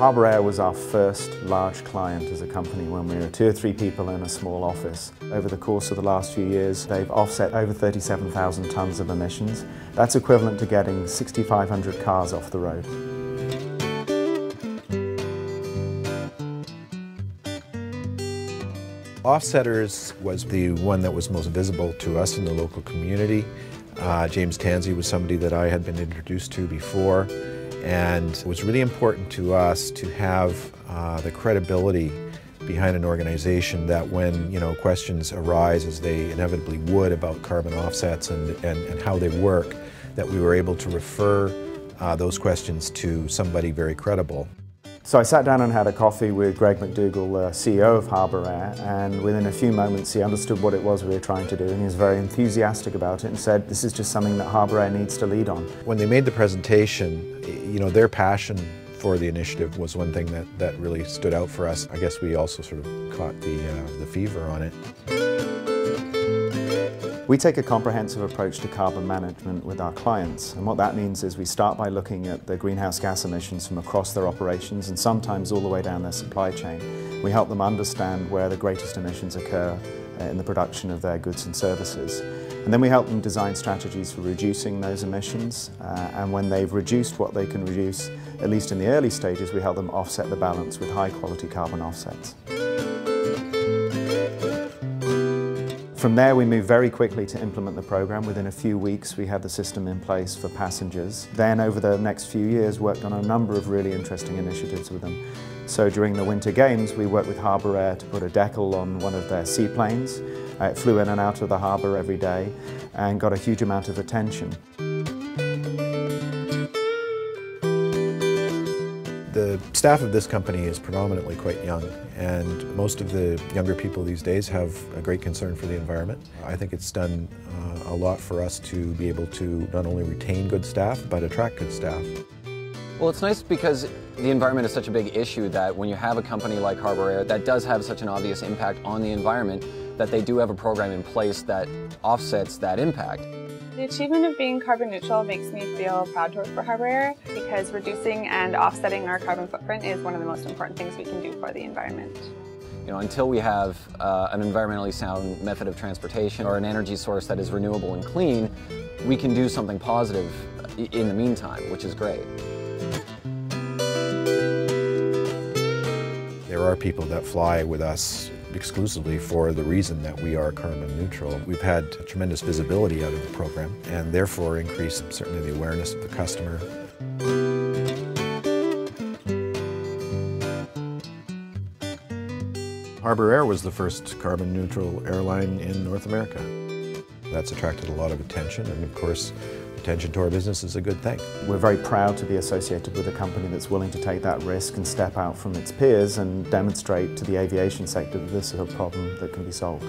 Harbour Air was our first large client as a company when we were two or three people in a small office. Over the course of the last few years, they've offset over 37,000 tonnes of emissions. That's equivalent to getting 6,500 cars off the road. Offsetters was the one that was most visible to us in the local community. Uh, James Tansey was somebody that I had been introduced to before and it was really important to us to have uh, the credibility behind an organization that when you know questions arise as they inevitably would about carbon offsets and, and, and how they work that we were able to refer uh, those questions to somebody very credible. So I sat down and had a coffee with Greg McDougall, CEO of Harbour Air, and within a few moments he understood what it was we were trying to do and he was very enthusiastic about it and said this is just something that Harbour Air needs to lead on. When they made the presentation, you know, their passion for the initiative was one thing that, that really stood out for us. I guess we also sort of caught the, uh, the fever on it. We take a comprehensive approach to carbon management with our clients and what that means is we start by looking at the greenhouse gas emissions from across their operations and sometimes all the way down their supply chain. We help them understand where the greatest emissions occur uh, in the production of their goods and services. And then we help them design strategies for reducing those emissions uh, and when they've reduced what they can reduce, at least in the early stages, we help them offset the balance with high quality carbon offsets. From there we moved very quickly to implement the program. Within a few weeks we had the system in place for passengers. Then over the next few years worked on a number of really interesting initiatives with them. So during the Winter Games we worked with Harbour Air to put a decal on one of their seaplanes. Uh, it flew in and out of the harbour every day and got a huge amount of attention. The staff of this company is predominantly quite young and most of the younger people these days have a great concern for the environment. I think it's done uh, a lot for us to be able to not only retain good staff but attract good staff. Well, it's nice because the environment is such a big issue that when you have a company like Harbour Air that does have such an obvious impact on the environment, that they do have a program in place that offsets that impact. The achievement of being carbon neutral makes me feel proud to work for Harbour Air because reducing and offsetting our carbon footprint is one of the most important things we can do for the environment. You know, until we have uh, an environmentally sound method of transportation or an energy source that is renewable and clean, we can do something positive in the meantime, which is great. There are people that fly with us exclusively for the reason that we are carbon neutral. We've had tremendous visibility out of the program and therefore increased certainly the awareness of the customer. Harbour Air was the first carbon neutral airline in North America. That's attracted a lot of attention and of course attention to our business is a good thing. We're very proud to be associated with a company that's willing to take that risk and step out from its peers and demonstrate to the aviation sector that this is a problem that can be solved.